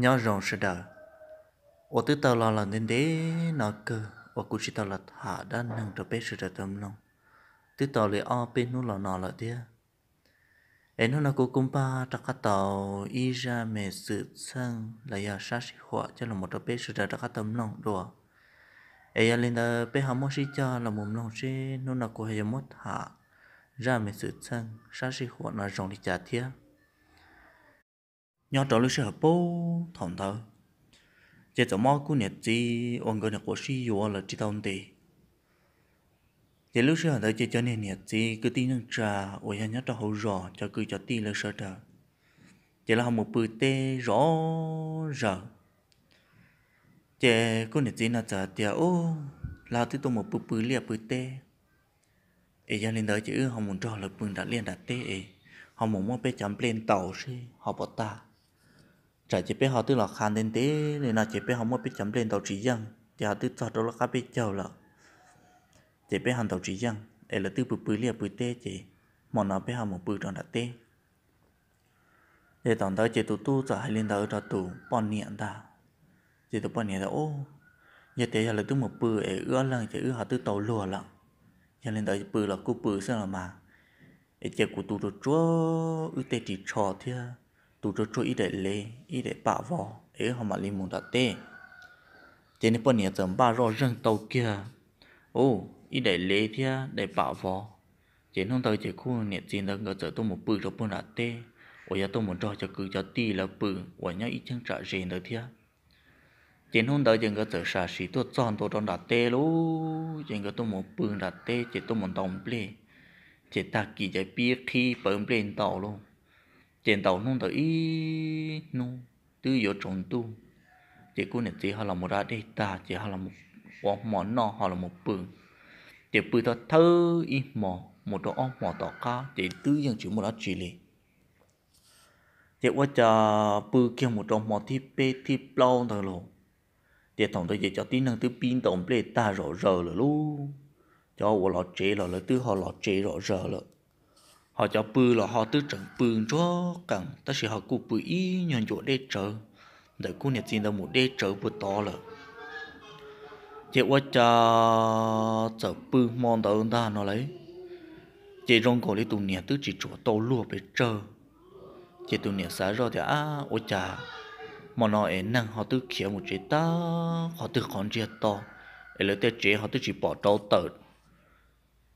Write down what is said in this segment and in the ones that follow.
nhau rộng sẽ đỡ. Ô tư tàu là lần đến đế nó cơ. Ô cụ chỉ tàu là thả đan nâng cho bé sự đỡ tâm lòng. Tư tàu lại o bên nó là nó là thế em nó là cô cung ba chắc cả tàu, y ra mẹ sự sang là ya sát sĩ họa, cho là một cho bé sự đỡ chắc cả tâm lòng, đùa. Em lên đó bé ham mua sĩ cho là một lòng sĩ nó là cô hay mất thả ra mẹ sự sang sát sĩ họa nó rộng đi trả thiệt nhớ trở lại lúc hợp bố thằng thơ. Chỉ cho mọi cú nhật gì ông cái nhật của sĩ yếu là chỉ tao đi chỉ lúc xưa tới chỉ cho nên nhật gì cứ tin năng trà ôi nhà nhớ cho hậu rõ cho cứ cho tin là sợ trở chỉ là một bữa tê rõ rõ chỉ cú nhật gì là giờ tiệt ô, là thứ tôi một bữa bữa liệt bữa tê. Ấy giờ lên tới chỉ họ muốn cho là bữa đã liên đã tê ấy họ muốn mua bé chấm lên tàu xí họ bỏ ta trả chỉ biết họ tức là khăn đến thế nên là chỉ biết họ mới biết chấm lên tàu trí dân thì họ tức cho đó là các biết chờ là chỉ biết hàng tàu trí dân để là tức bự bự liệt bự tê chỉ mà nó biết họ một bự tròn đã tê. Để tổng tới chỉ tụ tu giờ hai lên tàu cho tụ bọn niệm ta chỉ tụ bọn niệm là ô, giờ thế là tức một bự để ưa lần chỉ ưa họ tức tàu lùa lận cho nên tới bự là cú bự sao mà. Để chỉ của tụ tụ chúa ư tê chỉ trò thế tu cho cho ít để lê ít để bảo vò ấy họ mà liên muốn đặt tê thế nên bọn nhà tầm ba rồi rừng tàu kia ô ít để lê thia để bảo vò thế nên tàu chỉ khu nhà tiền đang ngờ giờ tôi một bự cho bọn đặt tê ôi giờ tôi muốn cho cho cứ cho tì là bự ôi nhá ít chân trả rèn được thia trên hôm đó chừng có giờ xả xí tôi chọn tôi trong đặt tê lú chẳng có tôi một bự đặt tê chỉ tôi muốn đồng plê chỉ ta kỳ chạy biết khi bấm lên tàu luôn trên tàu nung tới ý nung tư yếu trồng tu chỉ cô này chỉ họ là một ra đây ta chỉ họ là một một mỏ nọ họ là một bự chỉ bự đó thơ ý mỏ một đồ ông mỏ tỏ ca chỉ tư dân chỉ một đó chỉ lì chỉ qua chờ bự kia một trong mỏ thi bê thi plau thôi luôn chỉ tổng tôi chỉ cho tin năng tư pin tổng bê ta rõ rờ rồi luôn cho họ lọt chế rồi là tư họ lọt chế rõ rờ rồi họ cho bự là họ tư trận bự cho cẳng. Ta sẽ họ cụ bự ý nhận chỗ để chờ để cụ nhận tiền đâu một để chờ bự to là chỉ qua cho chờ bự mòn đầu ta nó lấy. Chỉ rong cổ đi tụ niệm tư chỉ chỗ tàu lúa để chờ chỉ tụ niệm sáng rồi thì à ô cha mà nó ấy năng, họ tư kia một chế ta, họ tư còn chia to. Ấy là tết chế, họ tư chỉ bỏ trâu tợt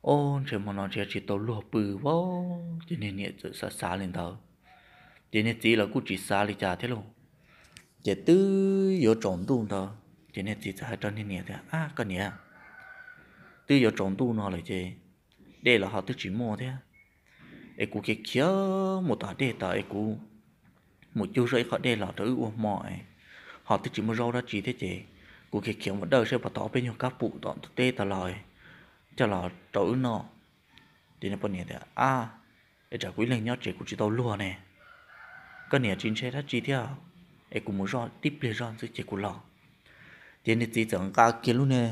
ô trời mà nó chỉ tàu lúa bự vô cho nên nhẹ tự xa xa lên tàu cho nên chỉ là cũng chỉ xa đi chả thế luôn chỉ tư yếu trồng tu tàu cho nên chỉ phải cho nên nhẹ thế à cái nhẹ tư yếu trồng tu nó là chứ đây là họ tư chỉ mua thế ấy cũng cái kia một tờ đề tờ ấy cũng một chú rưỡi họ đây là tới uống mọi họ tư chỉ mua rau ra chỉ thế chứ cũng cái kia một đời sẽ bắt tỏ bên nhau các phụ tọn tê tờ lời cho là trâu nó. Thì nó bao nhiêu thế à để trả quý lên nhau chỉ cũng chỉ tàu lúa nè. Cái này chính xe thắt chi theo ấy cũng muốn rõ tiếp lên rõ chứ chỉ cũng lo thì nên chỉ chẳng cả kia luôn nè.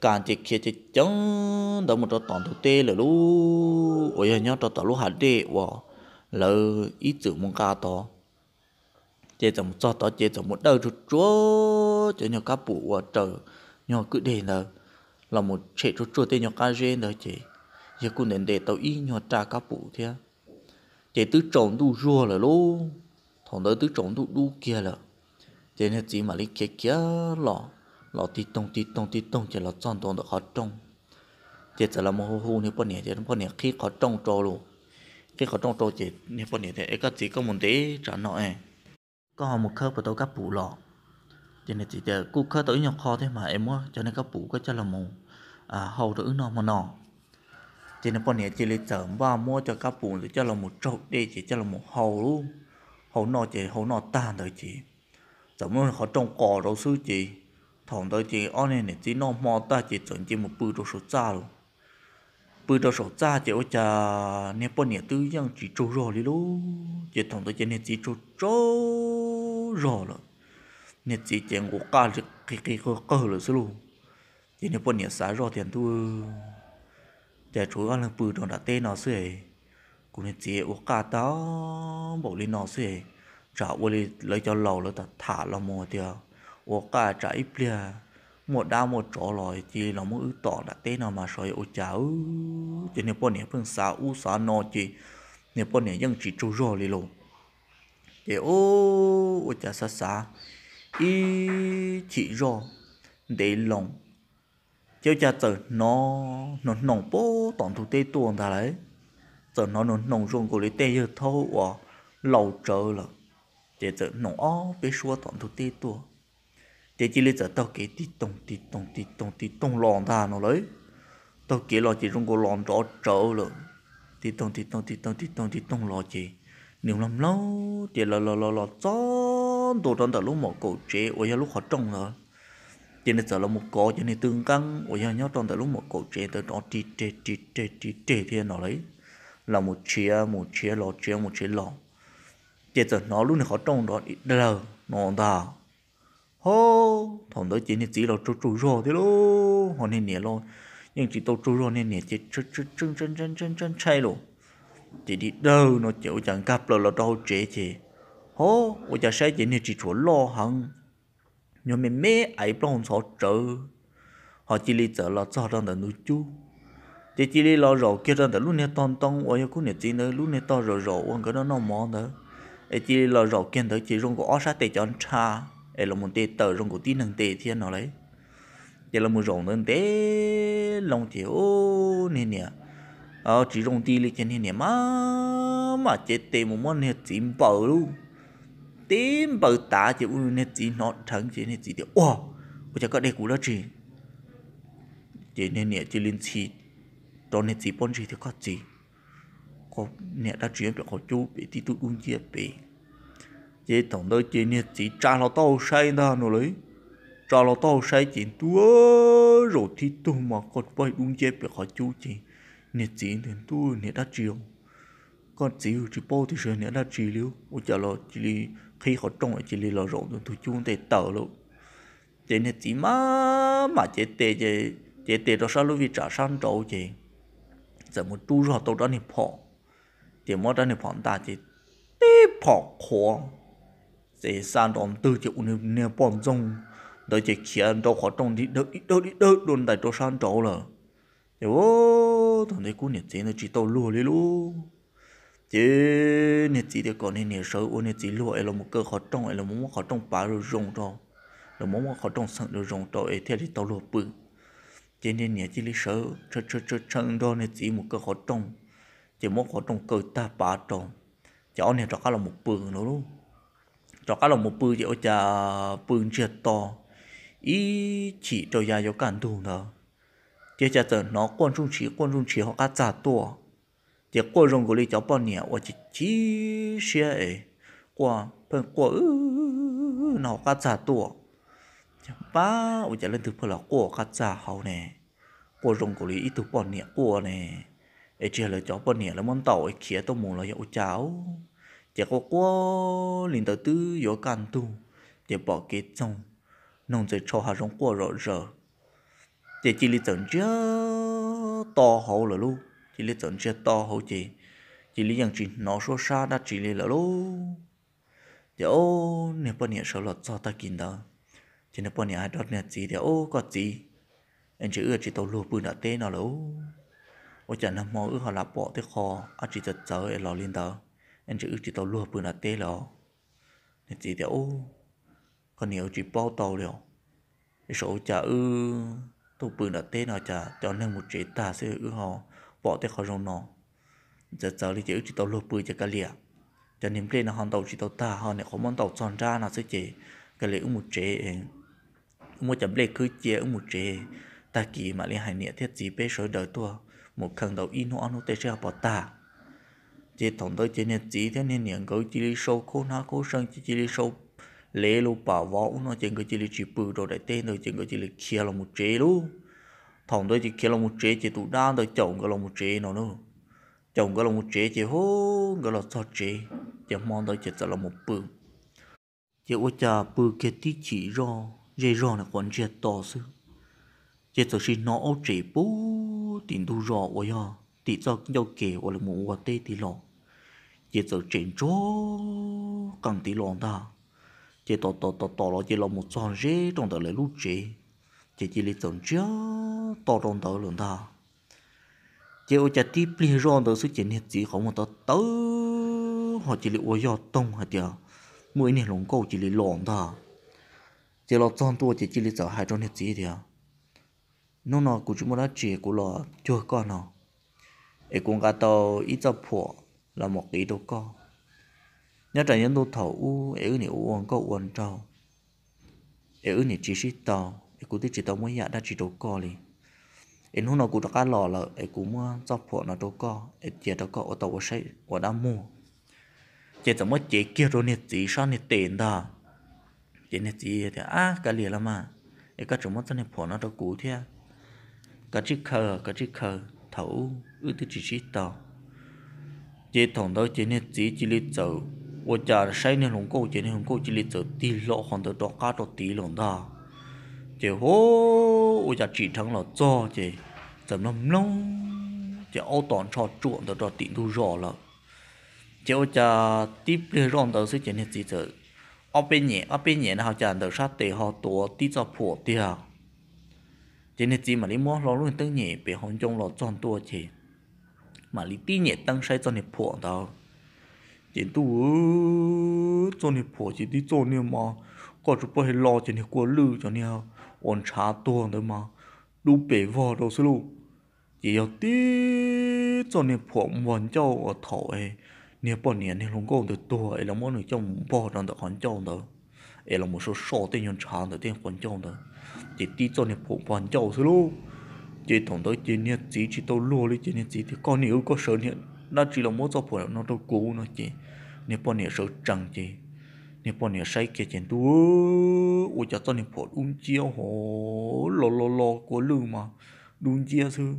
Càng chỉ kia chỉ chống đâu một trò toàn thực tê là lú. Ôi nhau trò tàu lu hạt đê wow là ít chữ muốn ca to. Chỉ chẳng cho to chỉ chẳng một đầu chút chúa cho nhau các bụ trời. Nhau cứ để là là một chế cho chua tên nhỏ cá rên đó chị. Giờ cũng nên để tàu y nhỏ trà cá bụ thế chị tứ trồng đu rùa là lô thằng đó tứ trồng đu đu kia là. Chị nên chỉ mà lấy kia kia lọ. Lọ tí tông tí tông tí tông chỉ là chọn tông được khó trông. Chị chỉ là một hồ hồ như bọn này chị bọn này khi khó trông trâu luôn. Khi khó trông trâu chị như bọn này thì các chỉ có một tí trả nọ ấy à. có một khớp của tôi cá bụ lọ. Cho nên chỉ để cú khơi tới nhau kho thế mà em á, cho nên các phụ có cho là mù à hầu tử nó mà nó, cho nên bọn này chỉ lấy sớm và mua cho các phụ để cho là một trộn đi chỉ cho là một hầu luôn. Hầu nọ chỉ hầu nọ tàn thôi chỉ sớm hơn họ trồng cỏ đâu sư chỉ thằng tới chỉ ở này này chỉ nó mò ta chỉ chuẩn chỉ một bự đồ số cha luôn. Bự đồ số cha chỉ ở cha nên bọn này tư dân chỉ trâu rồi đi luôn. Chỉ thằng tới chỉ nên chỉ trâu trâu rồi rồi nè chỉ chuyện ngủ cả cái cái cái cơ rồi là luôn thì nếu bọn nhẹ xả rồi tiền tu để chú ăn là bự đòn đã tên nó xuề cũng nên chỉ của cả tao bỏ lên nó xuề trả vô lên lấy cho lầu lấy ta thả là mò tiêu ô cả trả ít bia một đa một chỗ rồi chỉ là một ư tỏ đã tên nó mà soi ô cháu chỉ nên bọn này phương xã u xã nó chỉ nếu bọn này vẫn chỉ chú rồi li luôn thì ô ô chả xa xa ý chỉ rồi để lòng chứ cha tự nó nó nồng bố toàn thủ tê tuồng ta đấy giờ nó nó nồng rong của lấy tê giờ thâu à lâu trở là chỉ giờ nồng ó bé xua toàn thủ tê tuồng chỉ chỉ lấy giờ tao kể tí tông tí tông tí tông tí tông lòn ta nó lấy tao kể là chỉ rong của lòn rõ trở là tí tông tí tông tí tông tí tông tí tông lò chỉ nhiều lắm lâu chỉ là là là là cho đồ trong tờ lúc một cổ chế ở lúc họ trông rồi cho nên giờ là một có cho nên tương căng. Ôi nhau nhớ trong tới lúc một cổ chế tới đó trì trì trì trì trì trì thì nó lấy. Là một chia một chia lò chia một chia lò chế giờ nó lúc này khó trong đó, ít đờ, nó ta hô thằng đó chỉ này chỉ là chú chú rồi thế lô. Họ nên nhẹ lo nhưng chỉ tôi chú rồi nên nhẹ chỉ chú chú chân chân chân chân chân chay luôn chỉ đi đâu nó chịu chẳng gặp là là đâu chế chế hô ôi giờ sẽ chỉ này chỉ chỗ lo hằng nhóm mẹ mẹ ấy bao giờ trở. Họ chỉ lý giờ là cho rằng là nuôi chú. Chỉ chỉ lý lo rồi kia rằng là lúc này tông tông ở cũng này chỉ nữa, lúc này to rồi rồi ông cái đó nó mò nữa. Ấy chỉ lo rồi kia tới chỉ rong ó sát để cho anh cha. Ấy là một tê tờ rong của tí năng tê thiên nó lấy. Chỉ là một rong nên tê lòng chỉ ô, nè nè. Ờ chỉ rong tí lý trên nè mà mà chết tê một món này chìm bờ luôn tím bờ tạ chỉ u nè chỉ nó thằng chỉ nè chỉ điều, wow bây giờ có đây cú đó chỉ chỉ nè nè chỉ linh chi đó nè chỉ bốn chỉ thì có gì? Có nè đã chuyển bị học chú bị tí tu uống chia bị chỉ tổng đôi chỉ nè chỉ trả lo tao say đó nó lấy trả lo tao say chỉ tua rồi thì tu mà còn bay uống chia bị học chú chỉ nè chỉ nè tu nè đã chiều. Con chỉ chỉ bao thì sợ nè đã chỉ liu. Bây giờ là chỉ khi họ trông ở chỉ lì lò rộng thì tôi chung để tờ luôn. Chỉ nên chỉ má mà chế tệ chế chế tệ đó sao lúc vì trả sang trâu chế giờ một chú rồi tôi đó thì phò thì mỗi đó thì phò ta chế tê phò khó chế sang đồng tư chỉ uống nè bọn trong đợi chế kia đâu họ trông đi đỡ đi đỡ đi đỡ đồn tại đó sang trâu rồi thì ô, thằng đấy cũng nhận chế nó chỉ tàu lùa đi luôn chứ nè chỉ để còn nè sâu ô nè chỉ lụa là một cơ khó trong là muốn khó trồng bá rồi rồng rồi. Là muốn khó trồng sẵn rồi rồng rồi, ấy theo thì tàu lúa bự. Chứ nè nè chỉ lấy sâu chơi chơi chơi chân đó nè chỉ một cơ khó trồng chỉ muốn khó trồng cơ ta bá trong cháu nè cho cá là một bự nữa luôn cho cá là một bự chỉ ở cha bự chết to. Ý chỉ cho gia cho cản thủ nữa. Chứ cha giờ nó quan trung chỉ quan trung chỉ họ cá giả to chỉ qua rong của lý cháu bao nhiêu, và chỉ chỉ xe ấy qua phần qua nó cá trả tua ba và chỉ lên từ phần là qua cá trả hậu nè qua rong của lý ít từ bao nhiêu qua nè ấy chỉ là cháu bao nhiêu là món tàu ấy kia tôi muốn là dạo cháu chỉ có qua liền tới tư có can tu chỉ bỏ cái trong nông dân cho hà rong qua rồi rồi chỉ chỉ lý tưởng chưa to hậu là luôn chỉ lý tận chưa to hậu chỉ. Chỉ lý rằng chỉ nó số xa đã chỉ lý là lô thì ô, nếu bọn nhà số lọt cho ta kín đó. Chỉ nếu bọn nhà ai đốt nè chỉ thì ô, có gì? Anh chỉ ưa chỉ tàu lùa bự đã tê nó lô ô, chả nằm mò ưa họ là bỏ tới kho à chỉ giật giờ em lò lên đó. Anh chỉ ưa chỉ tàu lùa bự đã tê lò nên chỉ thì ô. Còn nhiều chỉ bao tàu liệu. Số chả ư tàu bự đã tê nó chả cho nên một chế ta sẽ ước họ bỏ tới khỏi rong nó. Giờ giờ thì chỉ tàu lùi bự cho cái liệt cho nên plei nó hoàn tàu chỉ tàu ta, họ này không muốn tàu tròn ra nó sẽ chỉ cái liệt một chế một chấm lệ cứ chia một chế ta kỳ mà liên hải nhẹ thiết gì bé sợi đời tua. Một khăn đầu in hoa nó tê sẽ bỏ ta. Chỉ tổng tới chỉ nên chỉ thế nên niệm cái chỉ đi sâu khô nó khô sơn chỉ chỉ đi sâu lệ lu bảo võ nó chỉ cái chỉ đi chỉ bự rồi đại tên, rồi chỉ cái chỉ đi kia là một chế luôn thằng tôi chỉ kia là một chế chỉ tụ đan tôi chồng cái là một chế nó nữa chồng cái là một chế chỉ hô cái là sao chế chỉ mong tôi chỉ là một bự chỉ ôi cha bự cái tí chỉ rõ dây rõ là còn chưa to sư chỉ tôi xin nó ở chế bố tiền tu rõ ôi à tí cho nhau kể ôi là một quả tê tí lọ chỉ chỉ giờ chuyện chỗ cần tí lon ta chỉ tỏ tỏ tỏ tỏ là chỉ là một tròn rễ trong đó lấy lúc chế chỉ chỉ lý tổn chứa to rộn tớ luôn ta chỉ ô chả tí pli rộn tớ sự chuyện hết gì không mà tớ tớ. Họ chỉ lý ô yo tông hả tiệt mỗi này lồng câu chỉ lý lỏng ta chỉ lọ chọn tua chỉ chỉ lý sợ hai trong hết gì tiệt nó nó cũng chúng nó chỉ của lọ chưa con nó ấy cũng cả tàu ít cho phổ là một cái đồ có, nhớ trả nhân đồ thầu u ấy ư này uống có uống trâu. Ấy ư này chỉ sĩ tàu ấy cũng chỉ tàu mới nhận đã chỉ đồ co đi ấy nó nó cũng đã cá lò là ấy cũng mua cho phổ nó đồ co ấy chỉ đồ co ở tàu ở xây ở đám mua chỉ tao mới chỉ kia rồi nè chỉ sao nè tiền đó chỉ nè chỉ thì à cái liền là mà ấy cái chúng mới cho nè phổ nó đồ cũ thế cái chiếc khờ cái chiếc khờ thấu ư tư chỉ chỉ tàu chỉ thằng đó chỉ nên chỉ chỉ lý走我家晒那龙狗，今天龙狗只里走地老行的到家到地龙的， chị hô ôi dạ giờ chỉ thằng là cho chị. Giờ nó nông chị ô toàn cho chuộng từ đó tìm thu rõ là chị ôi giờ tiếp lên rong tới sự chuyện hết gì rồi. Ở bên nhẹ ở bên nhẹ nào họ chàng từ sát tề họ tổ tí cho phổ tiền chị nên chỉ mà đi mua lo luôn tới nhẹ bị hòn trong lò chọn tua chị. Mà lý tí nhẹ tăng say cho nên phổ đó chị tu cho nên phổ chị tí cho nên mà. Có chụp bao hết lo cho nên quá lư cho nên ổn trả tua đó mà đủ bể vò đâu xí lu chỉ có tí cho nên phổ muốn cho ở thổ ấy nệp bỏ nhiêu nệp không gồm được tua ấy là mỗi người trong bỏ ra được hòn trong đó ấy là một số số tên nhân trả được tên hòn trong đó chỉ tí cho nên phổ hoàn cho xí lu chỉ thằng tới chỉ nè chỉ chỉ tao lùa đi chỉ nè chỉ thì con nếu có sợ nè nó chỉ là mỗi cho phổ nó đâu cũ nó chỉ nè bỏ nè sợ trăng chỉ nè bọn nè say kia chỉ tu ôi cha cho nè phổ uống chia hồ lò lò lò của lư mà đun chia sư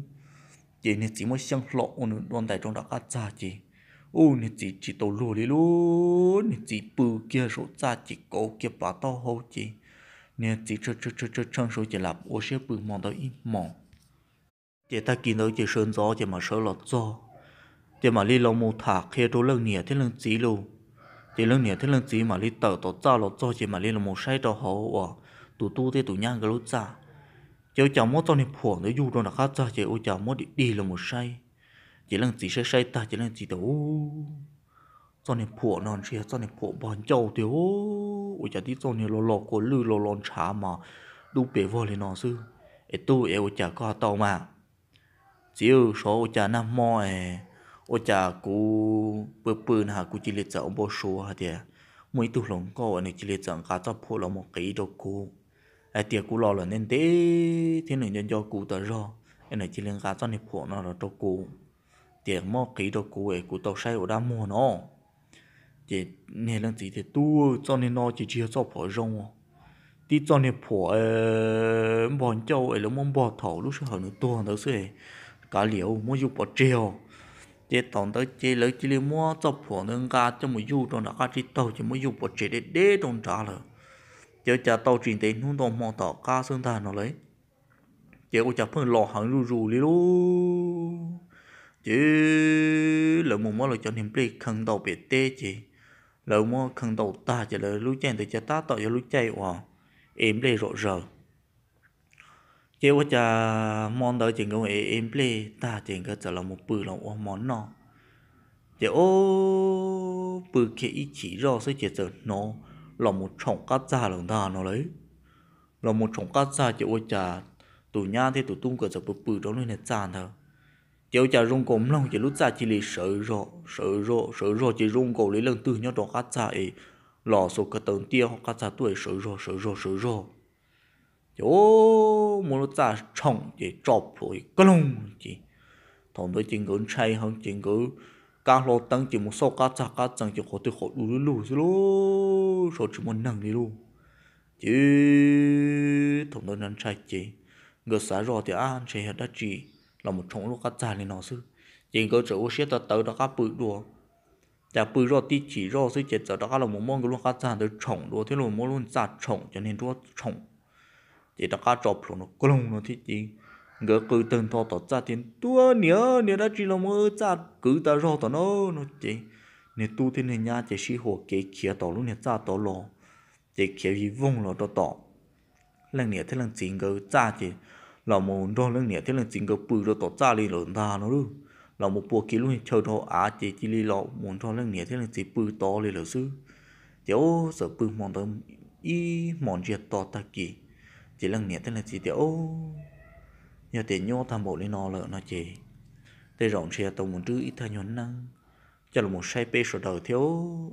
chỉ nè chỉ mới xăng lọ ôn đoàn đại trong đó cá cha chỉ ô nè chỉ chỉ tao lùa đi luôn nè chỉ bự kia số cha chỉ cố kia bà tao hậu chỉ nè chỉ cho cho cho cho trong số chỉ là ô sẽ bự mong tới ít mong chỉ ta kiến tới chỉ sơn gió chỉ mà sợ lọt gió chỉ mà đi lâu mù thả khi đồ lần nhẹ thế lần chỉ luôn chỉ lần nhẹ thế lần chỉ mà đi tờ tổ ra lọt gió chỉ mà đi là một say đồ hậu à tụ tu thế tụ nhang cái lúc ra chỉ chẳng muốn cho nên phổ nó du trong đặc khác ra chỉ ôi chẳng muốn đi đi là một say chỉ lần chỉ say say ta chỉ lần chỉ tổ cho nên phổ non chia cho nên phổ bọn châu thì ô ôi chả đi cho nên lo lo của lư lo lo trả mà đủ bể vô lên nó sư ấy tu ấy ôi chả có tàu mà chiếu số cha nam mò ấy ô cha cú bự bự hà cú chỉ liệt chọn bộ số hả tiệt mỗi tu lòng có anh chỉ liệt chọn cả cho phụ lòng một cái đồ cú ai tiệt cú lo là nên thế thế nên nhân cho cú tới rồi anh này chỉ liên cả cho nên nó là đồ cú tiệt mò cái đồ cú ấy cú tàu say ở đám mua nó chỉ nên lần gì thì tu cho nên nó chỉ chia cho phụ rong đi cho nên phụ bọn châu ấy là mong bỏ thầu lúc sau nữa tu nữa sẽ cả liệu mua dục bỏ treo chế tổng tới chế lấy chỉ li mua cho phổ nâng ca cho một du trong đó ca chỉ tàu chỉ một dục bộ chế để để trong trả lời. Chế trả tàu chuyển tiền không đồng mò tàu ca sơn thà nó lấy. Chế của trả phân lò hàng rù rù đi luôn chế lợi mua món là cho niềm plei khăn tàu biệt tê chế lợi mua khăn tàu ta chế lợi lúc chạy từ chế ta tàu cho lúc chạy wow em plei rõ rờ chế quá cha món đó chỉ có em play ta chỉ có trở là một bự lòng ô món nó chế ô bự kia ít chỉ rõ sẽ chỉ trở nó là một trọng cát già lòng ta nó lấy là một trọng cát già chế quá cha tụ nhà thì tụ tung cái trở bự bự đó nên là chán thôi chế quá cha rung cổ lòng chế lúc ra chỉ lấy sợ rõ sợ rõ sợ rõ chỉ rung cổ lấy lần từ nhau đó cát già ấy lò số cái tầng tiêu hoặc cát già tuổi sợ rõ sợ rõ sợ rõ chỗ một lúc ta trồng chỉ chọc rồi cái lông chỉ thằng tôi chỉ cần chạy hơn chỉ cần cá lô tăng chỉ một số cá chả cá chẳng chỉ có thể họ đủ đủ rồi luôn số chỉ muốn nâng đi luôn chứ thằng tôi nên chạy chỉ người xã rồi thì ăn chạy hết đất chỉ là một trong lúc cá chả này nó sư chỉ có chỗ xe ta tới đó cá bự đùa chả bự rồi tí chỉ rồi sư chỉ giờ đó cá là một món cái luôn cá chả để trồng đùa thế luôn một luôn chả trồng cho nên đùa trồng chỉ đã cá chọc luôn nó công nó thích chỉ ngỡ cứ từng thọ tỏ ra tiền tua, nhớ nhớ đã chỉ là mơ ra, cứ ta rõ tỏ nó nó chỉ nhớ tu thế nè nhà chỉ sĩ hồ kế kia tỏ luôn nhớ cha tỏ lo chỉ kia vì vùng lo đó tỏ. Lần nhớ thế lần chính ngỡ cha chỉ là một đôi lần nhớ thế lần chính ngỡ bự đó, tỏ cha đi lớn ta nó luôn là một bộ kia luôn chờ đó, á chỉ chỉ li lo muốn cho lần nhớ thế lần chỉ bự to đi là sư tiểu sợ bự mòn tới y mòn chuyện to ta kỳ chỉ lần nè thế là chỉ tiểu. Nhờ tiền nhô tham bộ lên nó lợ nó chỉ để rộng xe tàu muốn trữ ít thay nhuận năng. Cho là một sai bê sổ đầu thiếu,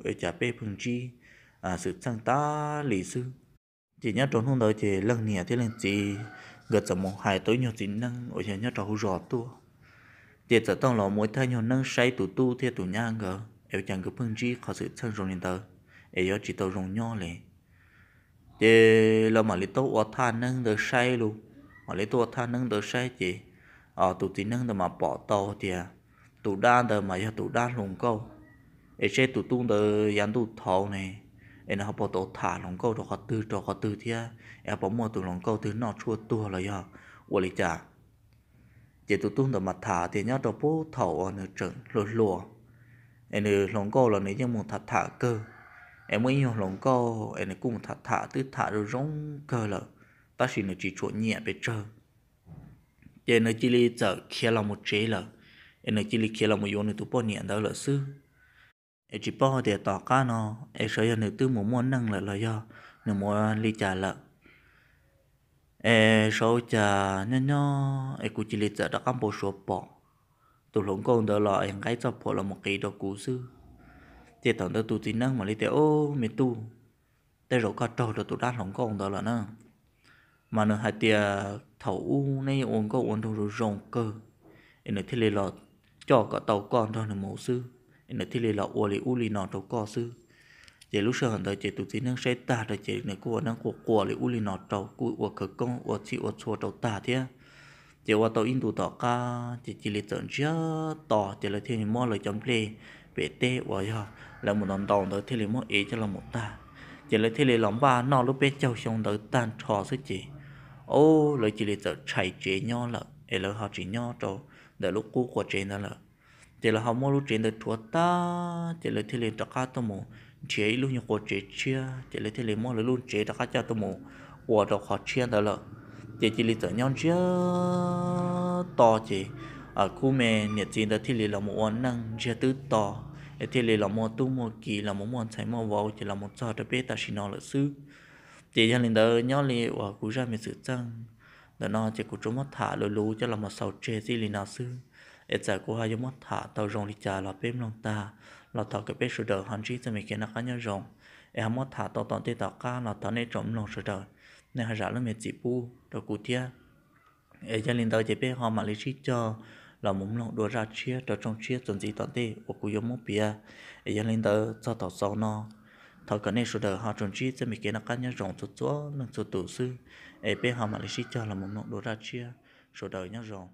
ở trả bê phương chi. À sự sang ta lý sư. Chỉ nhớ trốn không đợi chỉ lần nè thế lần chỉ gật giờ một hai tối nhiều chính năng ở nhà nhớ trò rõ tua. Chỉ cho tông lò mỗi thay nhuận năng sai tụ tu theo tụ nhang gờ ở chẳng cái phương chi, khó sự sang rồi lên tờ. Để cho chỉ tàu rong nho lệ chị là mà lấy tàu ở than nâng được say luôn. Mà lấy tàu than nâng được say chị, ở tụ tí nâng được mà bỏ tàu thì tụ đan được mà giờ tụ đan lồng câu. Ấy sẽ tụ tung được dán tụ thầu này ấy nó bỏ tàu thả lồng câu rồi họ tư rồi họ tư thì, em bỏ mua tụ lồng câu thứ nó chua tua rồi giờ ủa lý chả. Chỉ tụ tung được mà thả thì nhớ đồ bố thầu ở nơi trận lùa lùa. Ấy nơi lồng câu là nơi như một thả thả cơ em mới nhiều lồng câu em cũng thả thả tứ thả rồi rong cơ là ta chỉ nó chỉ chuột nhẹ bên trơn giờ nó chỉ li giờ kia là một chế là em chỉ li kia là một yon tu bao nhẹ đó là sư em chỉ bao để tỏ cá nó. Em sợ giờ tu một món năng là là do nó muốn li trả là em sợ trả nhỏ nhỏ em cũng chỉ li trả đó cam bộ số bỏ. Tụ lồng câu đó là em cái cho bỏ là một cái đó cũ sư thì tổng đó tu tin năng mà lấy tiểu ô mẹ tu để rồi có trâu được tụ đá lồng con đó là nó mà nó hai tia thầu u này uống có uống thôi rồi rong cơ. Nó thì lấy lọ cho cả tàu con thôi là mẫu sư. Nó thì lấy lọ u lấy u lấy nọ tàu co sư. Chỉ lúc sau hẳn tới chỉ tụ tin năng sẽ ta rồi chỉ này của năng của của lấy u lấy nọ tàu của của cơ công của chị của chùa tàu ta thế chỉ qua tàu in tụ tàu ca chỉ chỉ lấy tận chưa tỏ chỉ là thiên mua lời chấm play về tê của giờ là một đòn tàu tới thì lấy một ý cho là một ta. Chỉ là thì lấy lòng ba nọ lúc bé châu xong tới tan trò sức chỉ. Ô, lời chỉ lấy giờ chạy chế nhau là ấy là họ chỉ nhau cho để lúc cũ của chế đó là chỉ là họ mua lúc chế được thua ta, chỉ là thì lấy tất cả tụi mù. Chế lúc như của chế chia, chỉ là thì lấy mua lấy luôn chế tất cả cho tụi mù. Của đó họ chia đó là chỉ chỉ lấy giờ nhau chia, to chỉ ở khu mẹ nhiệt chiến đó thì là một món năng chia tứ to thì là một tu một kỳ là một món sai một vào chỉ là một trò đặc biệt ta chỉ nói là sư chỉ cho nên đó nhỏ lì và cú ra mình sự chăng? Đó nó chỉ cú chúng mất thả lối lú cho là một sầu chê gì lì nào sư ít giờ cú hai mất thả, tàu rồng thì trà là bếp lòng ta. Là tàu cái bếp sửa đời hắn chỉ cho mình cái nó cá nhau rồng. em mất thả tàu tàu tê tàu cá là tàu này trộm lòng sửa đời nên hai giả là mình chỉ bu rồi cú tia ấy cho nên đó chỉ biết họ mà lấy chi cho là muốn lòng đua ra chia cho trong chia, chuẩn gì tận tê của cú yếm một bia ấy cho nên đó cho tàu sau nó. Thọ cái này số đời họ chuẩn chi, cho mình cái nó cá nhân rộng chút chúa, nâng chút tổ sư. Ấy bên họ mà lấy cho là muốn nông đồ ra chia số đời nhá rộng.